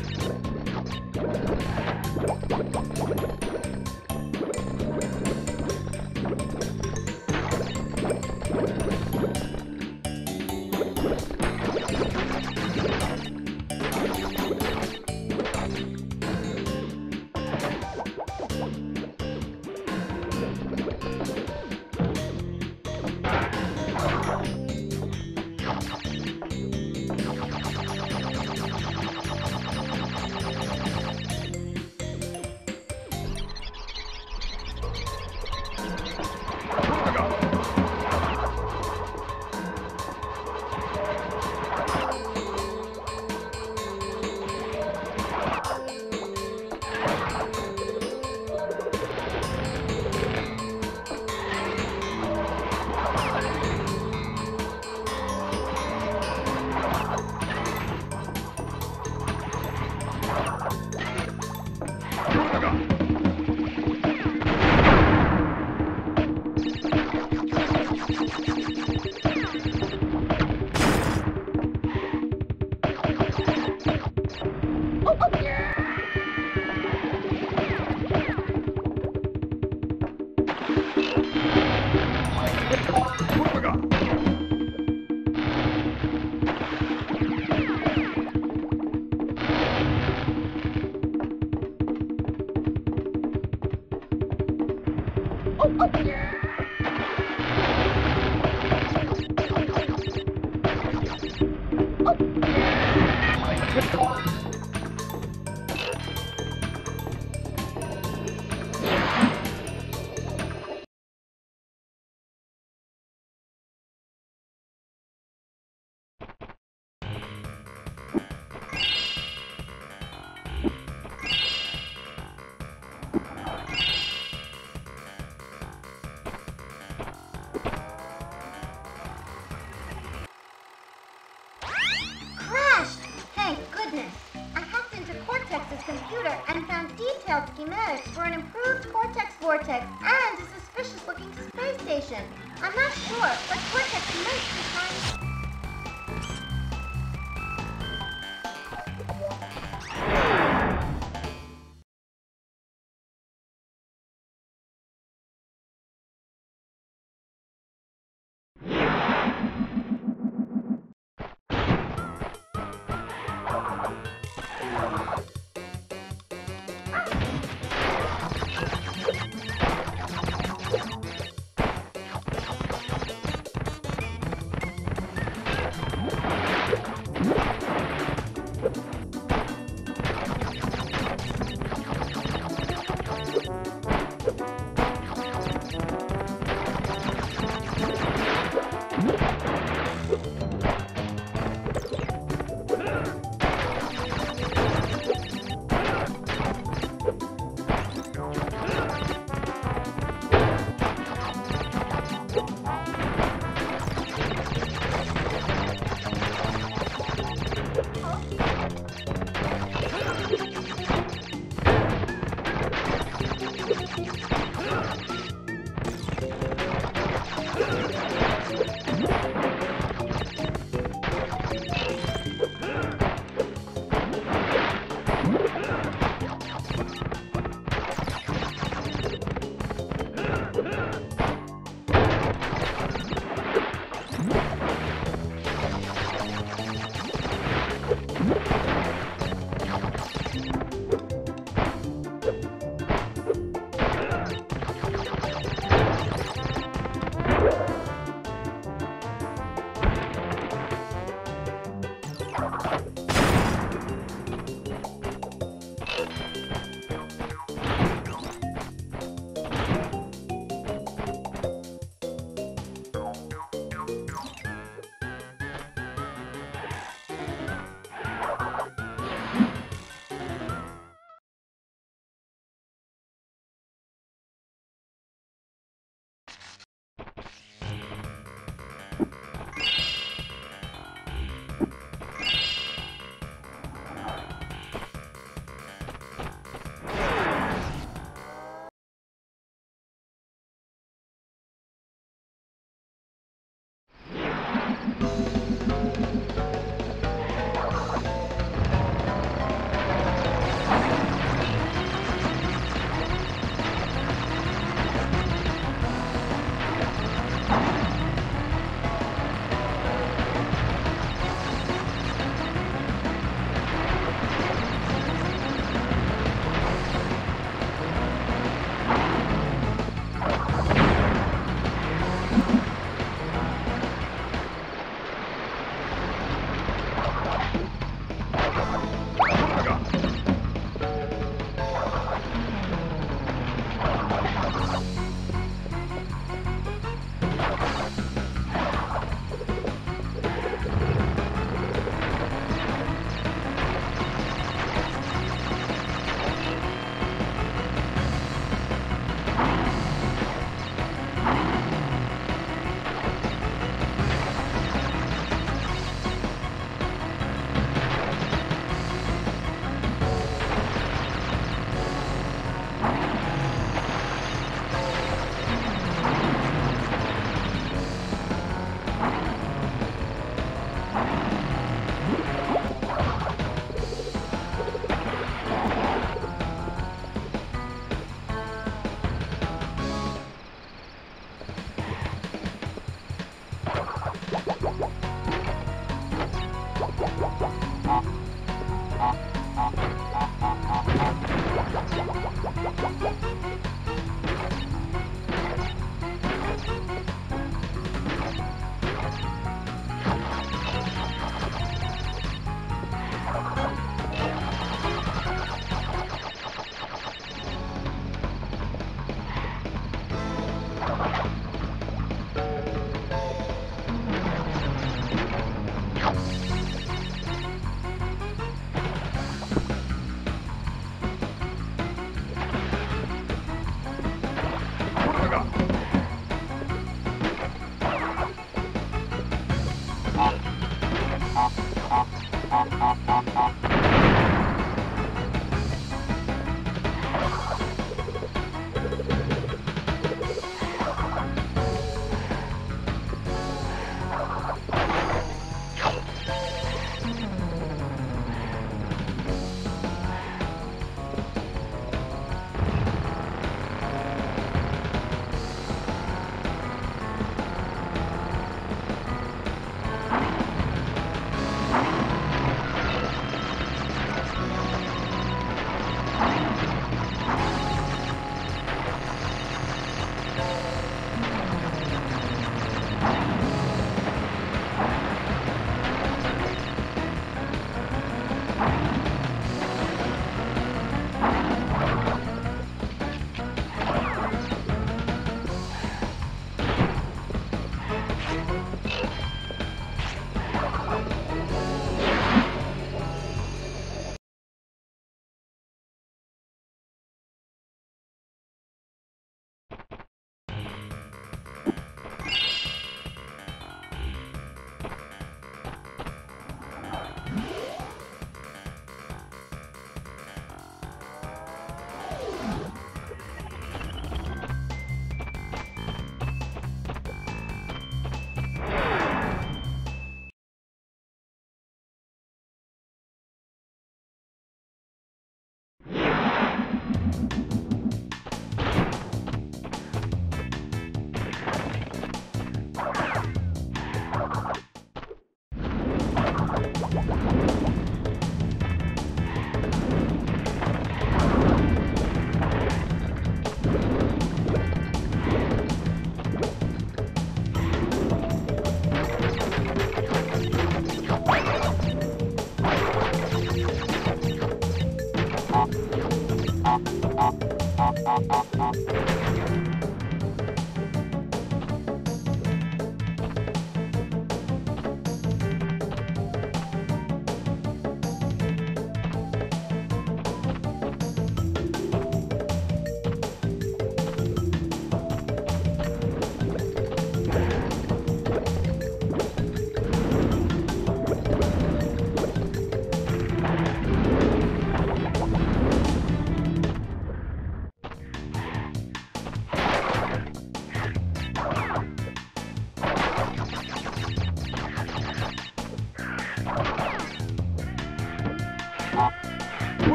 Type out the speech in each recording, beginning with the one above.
you schematics for an improved Cortex Vortex and a suspicious-looking space station. I'm not sure, but Cortex might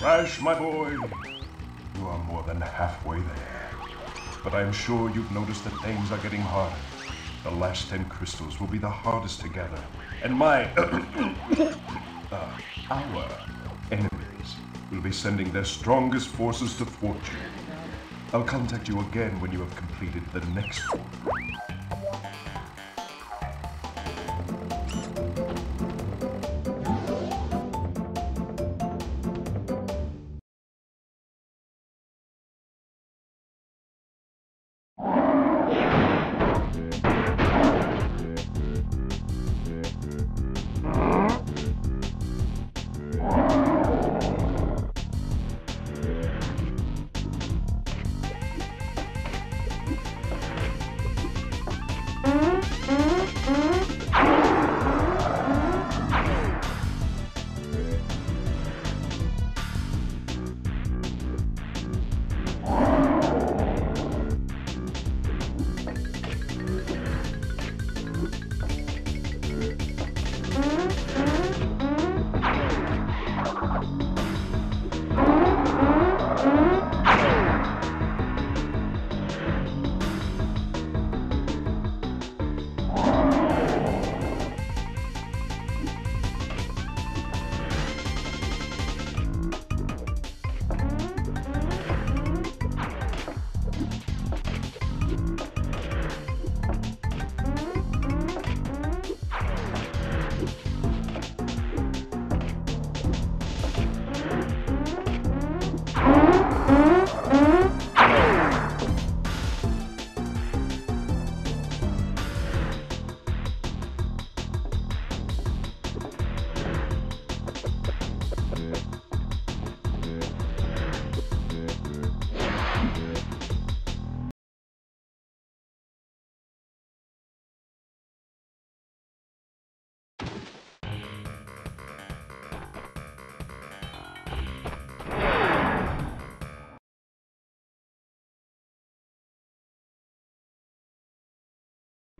Crash, my boy, you are more than halfway there. But I'm sure you've noticed that things are getting harder. The last ten crystals will be the hardest to gather, and my, uh, our enemies will be sending their strongest forces to thwart you. I'll contact you again when you have completed the next one.